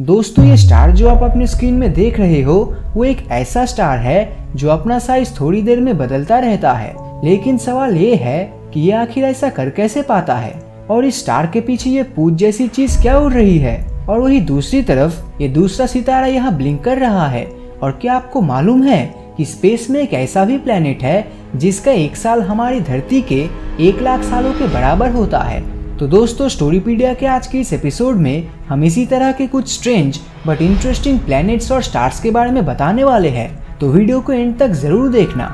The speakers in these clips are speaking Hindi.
दोस्तों, ये स्टार जो आप अपने स्क्रीन में देख रहे हो, वो एक ऐसा स्टार है जो अपना साइज़ थोड़ी देर में बदलता रहता है। लेकिन सवाल ये है कि ये आखिर ऐसा कर कैसे पाता है? और इस स्टार के पीछे ये पूछ जैसी चीज़ क्या उड़ रही है? और वही दूसरी तरफ़, ये दूसरा सितारा यहाँ ब्लिंक कर रहा है। और क्या आपको मालूम है कि स्पेस में एक ऐसा भी प्लेनेट है जिसका एक साल हमारी धरती के एक लाख सालों के बराबर होता है? तो दोस्तों स्टोरीपीडिया के आज के इस एपिसोड में हम इसी तरह के कुछ स्ट्रेंज बट इंटरेस्टिंग प्लैनेट्स और स्टार्स के बारे में बताने वाले हैं। तो वीडियो को एंड तक ज़रूर देखना।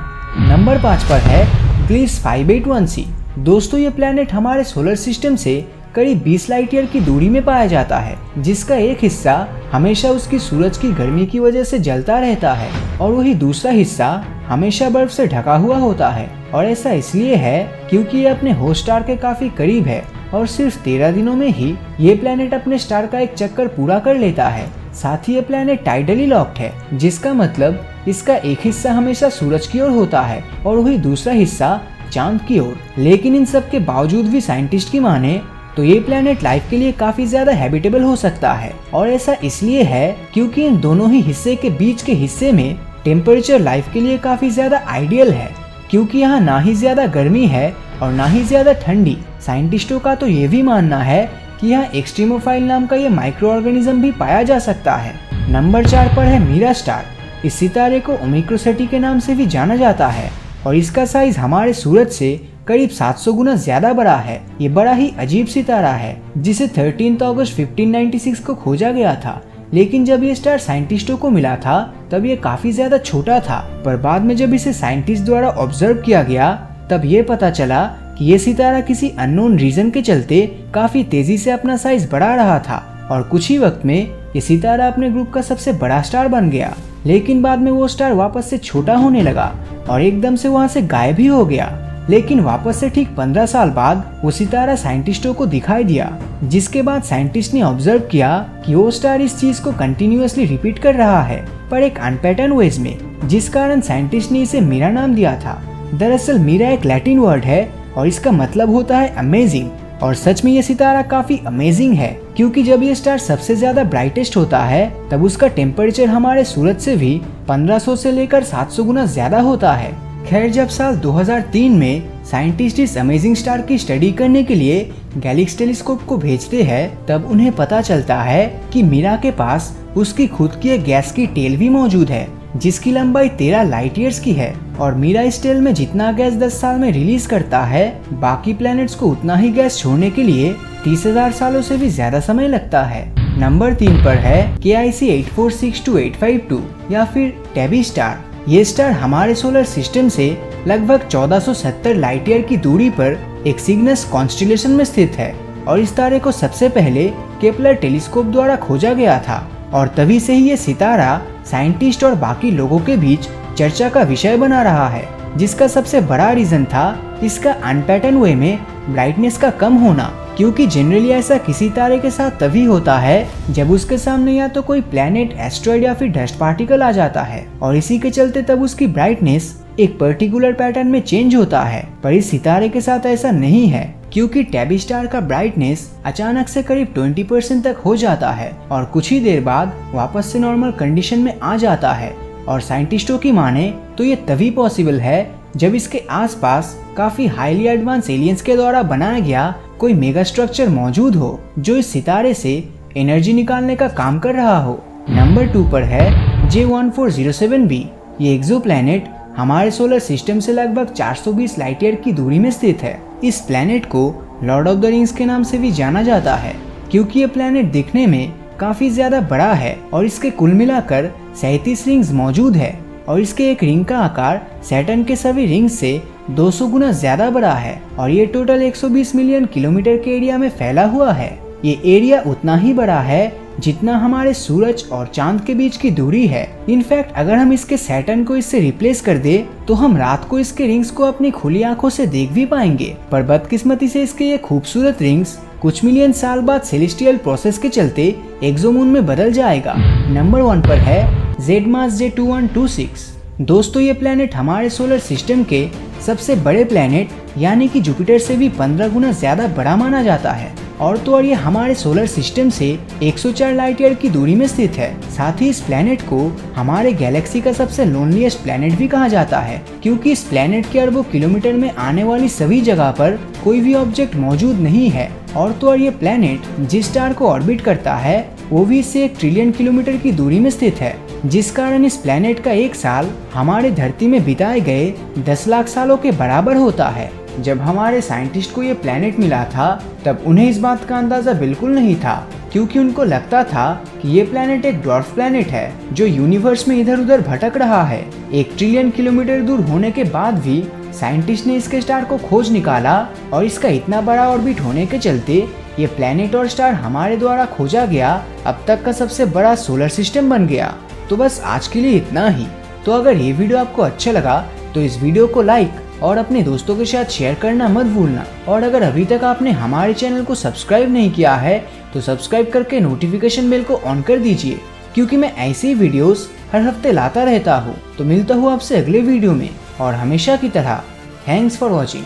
नंबर पाँच पर है Gliese five eight one C दोस्तों, ये प्लैनेट हमारे सोलर सिस्टम से करीब 20 लाइट ईयर की दूरी में पाया जाता है, जिसका एक हिस्सा हमेशा उसकी सूरज की गर्मी की वजह से जलता रहता है और वही दूसरा हिस्सा हमेशा बर्फ़ से ढका हुआ होता है। और ऐसा इसलिए है क्योंकि ये अपने होस्ट स्टार के काफ़ी करीब है। और सिर्फ़ तेरह दिनों में ही ये प्लेनेट अपने स्टार का एक चक्कर पूरा कर लेता है। साथ ही ये प्लेनेट टाइडली लॉक्ड है, जिसका मतलब इसका एक हिस्सा हमेशा सूरज की ओर होता है और वही दूसरा हिस्सा चाँद की ओर। लेकिन इन सब के बावजूद भी साइंटिस्ट की माने तो ये प्लेनेट लाइफ के लिए काफ़ी ज़्यादा हैबिटेबल हो सकता है। और ऐसा इसलिए है क्योंकि इन दोनों ही हिस्से के बीच के हिस्से में टेम्परेचर लाइफ के लिए काफ़ी ज़्यादा आइडियल है। क्योंकि यहाँ ना ही ज़्यादा गर्मी है और ना ही ज़्यादा ठंडी। साइंटिस्टों का तो ये भी मानना है कि यहाँ एक्सट्रीमोफाइल नाम का ये माइक्रो ऑर्गेनिज्म भी पाया जा सकता है। नंबर चार पर है मीरा स्टार। इस सितारे को ओमिक्रोसेटी के नाम से भी जाना जाता है और इसका साइज़ हमारे सूरज से करीब 700 गुना ज़्यादा बड़ा है। ये बड़ा ही अजीब सितारा है, जिसे 13 अगस्त 1596 को खोजा गया था। लेकिन जब ये स्टार साइंटिस्टों को मिला था, तब ये काफ़ी ज़्यादा छोटा था। पर बाद में जब इसे साइंटिस्ट द्वारा ऑब्ज़र्व किया गया, तब ये पता चला कि ये सितारा किसी अननोन रीजन के चलते काफ़ी तेज़ी से अपना साइज़ बढ़ा रहा था। और कुछ ही वक्त में ये सितारा अपने ग्रुप का सबसे बड़ा स्टार बन गया। लेकिन बाद में वो स्टार वापस से छोटा होने लगा और एकदम से वहाँ से गायब ही हो गया। लेकिन वापस से ठीक 15 साल बाद वो सितारा साइंटिस्टों को दिखाई दिया, जिसके बाद साइंटिस्ट ने ऑब्ज़र्व किया कि वो स्टार इस चीज़ को कंटिन्यूसली रिपीट कर रहा है, पर एक अनपैटर्न वेज में, जिस कारण साइंटिस्ट ने इसे मीरा नाम दिया था। दरअसल मीरा एक लैटिन वर्ड है, और इसका मतलब होता है अमेजिंग और सच में ये सितारा काफ़ी अमेजिंग है, क्योंकि जब ये स्टार सबसे ज़्यादा ब्राइटेस्ट होता है, तब उसका टेम्परेचर हमारे सूरज से भी 1500 से लेकर 700 गुना ज़्यादा होता है। खैर जब साल 2003 में साइंटिस्ट इस अमेजिंग स्टार की स्टडी करने के लिए गैलिक्स टेलीस्कोप को भेजते हैं, तब उन्हें पता चलता है कि मीरा के पास उसकी खुद की एक गैस की टेल भी मौजूद है, जिसकी लंबाई 13 लाइट ईयर्स की है। और मीरा इस टेल में जितना गैस 10 साल में रिलीज़ करता है, बाकी प्लैनेट्स को उतना ही गैस छोड़ने के लिए तीस हज़ार सालों से भी ज़्यादा समय लगता है। नंबर तीन पर है K I C eight four six two eight five two या फिर टेबी स्टार ये स्टार हमारे सोलर सिस्टम से लगभग 1470 लाइट ईयर की दूरी पर एक सिग्नस कॉन्स्टिलेशन में स्थित है और इस तारे को सबसे पहले केपलर टेलीस्कोप द्वारा खोजा गया था और तभी से ही ये सितारा साइंटिस्ट और बाकी लोगों के बीच चर्चा का विषय बना रहा है, जिसका सबसे बड़ा रीजन था इसका अनपैटर्न वे में ब्राइटनेस का कम होना। क्योंकि जनरली ऐसा किसी तारे के साथ तभी होता है जब उसके सामने या तो कोई प्लेनेट एस्ट्रॉइड या फिर डस्ट पार्टिकल आ जाता है। और इसी के चलते तब उसकी ब्राइटनेस एक पर्टिकुलर पैटर्न में चेंज होता है। पर इस सितारे के साथ ऐसा नहीं है, क्योंकि टेबी स्टार का ब्राइटनेस अचानक से करीब 20 परसेंट तक हो जाता है और कुछ ही देर बाद वापस से नॉर्मल कंडीशन में आ जाता है। और साइंटिस्टों की माने तो ये तभी पॉसिबल है जब इसके आसपास काफ़ी हाईली एडवांस एलियंस के द्वारा बनाया गया कोई मेगा स्ट्रक्चर मौजूद हो जो इस सितारे से एनर्जी निकालने का काम कर रहा हो। नंबर टू पर है J one four zero seven B ये प्लेनेट हमारे सोलर सिस्टम से लगभग 420 लाइट ईयर की दूरी में स्थित है। इस प्लेनेट को लॉर्ड ऑफ़ द रिंग्स के नाम से भी जाना जाता है, क्योंकि ये प्लेनेट दिखने में काफ़ी ज़्यादा बड़ा है और इसके कुल मिलाकर सैतीस रिंग्स मौजूद है और इसके एक रिंग का आकार सैटर्न के सभी रिंग से 200 गुना ज़्यादा बड़ा है और ये टोटल 120 मिलियन किलोमीटर के एरिया में फैला हुआ है। ये एरिया उतना ही बड़ा है जितना हमारे सूरज और चाँद के बीच की दूरी है। इनफैक्ट अगर हम इसके सैटर्न को इससे रिप्लेस कर दे तो हम रात को इसके रिंग्स को अपनी खुली आँखों से देख भी पाएँगे। पर बदकिस्मती से इसके ये खूबसूरत रिंग्स कुछ मिलियन साल बाद सेलेस्टियल प्रोसेस के चलते एक्सोमून में बदल जाएगा। नंबर वन पर है Z mass J two one two six दोस्तों, ये प्लेनेट हमारे सोलर सिस्टम के सबसे बड़े प्लेनेट यानी कि जुपिटर से भी 15 गुना ज़्यादा बड़ा माना जाता है। और तो और ये हमारे सोलर सिस्टम से 104 लाइट ईयर की दूरी में स्थित है। साथ ही इस प्लेनेट को हमारे गैलेक्सी का सबसे लोनलीस्ट प्लेनेट भी कहा जाता है, क्योंकि इस प्लेनेट के अरबों किलोमीटर में आने वाली सभी जगह पर कोई भी ऑब्जेक्ट मौजूद नहीं है। और तो और ये प्लेनेट जिस स्टार को ऑर्बिट करता है, वो भी इससे एक ट्रिलियन किलोमीटर की दूरी में स्थित है। जिस कारण इस प्लेनेट का एक साल हमारे धरती में बिताए गए 10 लाख सालों के बराबर होता है। जब हमारे साइंटिस्ट को ये प्लेनेट मिला था, तब उन्हें इस बात का अंदाज़ा बिल्कुल नहीं था, क्योंकि उनको लगता था कि ये प्लेनेट एक ड्वार्फ प्लेनेट है, जो यूनिवर्स में इधर उधर भटक रहा है। एक ट्रिलियन किलोमीटर दूर होने के बाद भी साइंटिस्ट ने इसके स्टार को खोज निकाला और इसका इतना बड़ा ऑर्बिट होने के चलते ये प्लेनेट और स्टार हमारे द्वारा खोजा गया, अब तक का सबसे बड़ा सोलर सिस्टम बन गया। तो बस आज के लिए इतना ही। तो अगर ये वीडियो आपको अच्छा लगा तो इस वीडियो को लाइक और अपने दोस्तों के साथ शेयर करना मत भूलना। और अगर अभी तक आपने हमारे चैनल को सब्सक्राइब नहीं किया है तो सब्सक्राइब करके नोटिफिकेशन बेल को ऑन कर दीजिए, क्योंकि मैं ऐसे वीडियोस हर हफ़्ते लाता रहता हूँ। तो मिलता हूँ आपसे अगले वीडियो में, और हमेशा की तरह थैंक्स फॉर वॉचिंग